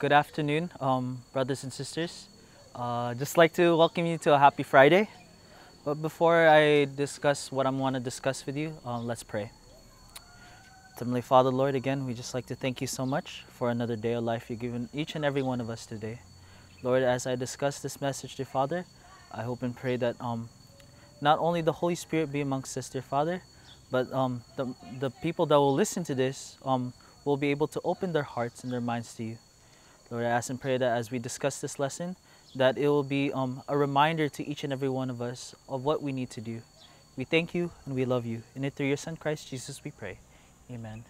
Good afternoon, um, brothers and sisters. Uh, just like to welcome you to a happy Friday. But before I discuss what I want to discuss with you, um, let's pray. Heavenly Father, Lord, again, we just like to thank you so much for another day of life you've given each and every one of us today. Lord, as I discuss this message, dear Father, I hope and pray that um, not only the Holy Spirit be amongst us, dear Father, but um, the, the people that will listen to this um, will be able to open their hearts and their minds to you. Lord, I ask and pray that as we discuss this lesson, that it will be um, a reminder to each and every one of us of what we need to do. We thank you and we love you. And it through your Son, Christ Jesus, we pray. Amen.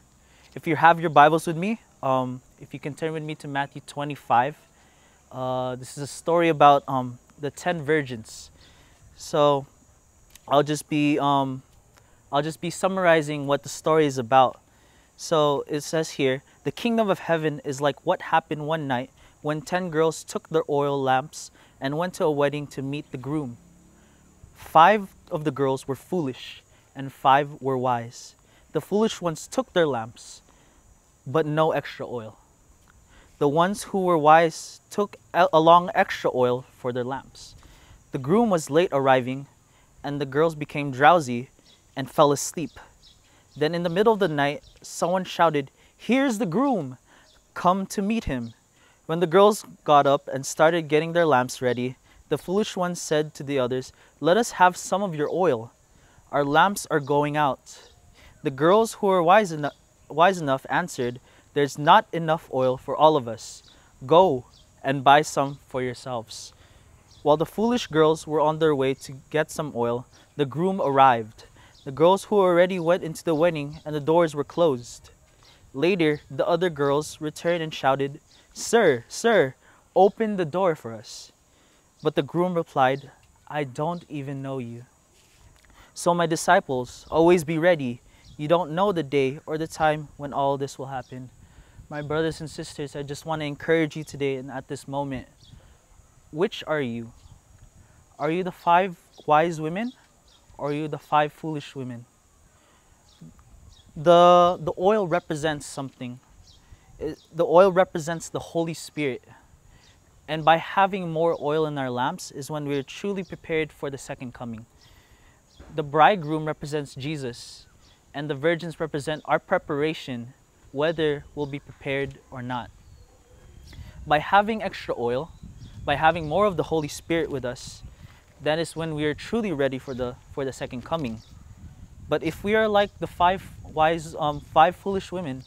If you have your Bibles with me, um, if you can turn with me to Matthew 25. Uh, this is a story about um, the 10 virgins. So I'll just be um, I'll just be summarizing what the story is about. So it says here, the kingdom of heaven is like what happened one night when 10 girls took their oil lamps and went to a wedding to meet the groom. Five of the girls were foolish and five were wise. The foolish ones took their lamps, but no extra oil. The ones who were wise took along extra oil for their lamps. The groom was late arriving, and the girls became drowsy and fell asleep. Then in the middle of the night, someone shouted, Here's the groom! Come to meet him. When the girls got up and started getting their lamps ready, the foolish ones said to the others, Let us have some of your oil. Our lamps are going out. The girls who were wise, wise enough answered, There's not enough oil for all of us. Go and buy some for yourselves. While the foolish girls were on their way to get some oil, the groom arrived. The girls who already went into the wedding and the doors were closed. Later, the other girls returned and shouted, Sir, sir, open the door for us. But the groom replied, I don't even know you. So, my disciples, always be ready. You don't know the day or the time when all this will happen. My brothers and sisters, I just want to encourage you today and at this moment. Which are you? Are you the five wise women are you the five foolish women? The, the oil represents something. The oil represents the Holy Spirit. And by having more oil in our lamps is when we're truly prepared for the second coming. The bridegroom represents Jesus, and the virgins represent our preparation, whether we'll be prepared or not. By having extra oil, by having more of the Holy Spirit with us, that is when we are truly ready for the for the second coming. But if we are like the five wise, um, five foolish women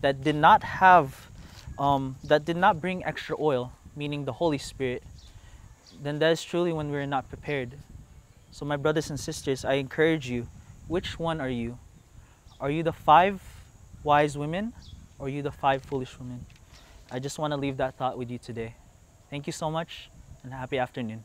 that did not have, um, that did not bring extra oil, meaning the Holy Spirit, then that is truly when we are not prepared. So, my brothers and sisters, I encourage you which one are you? Are you the five wise women or are you the five foolish women? I just want to leave that thought with you today. Thank you so much and happy afternoon.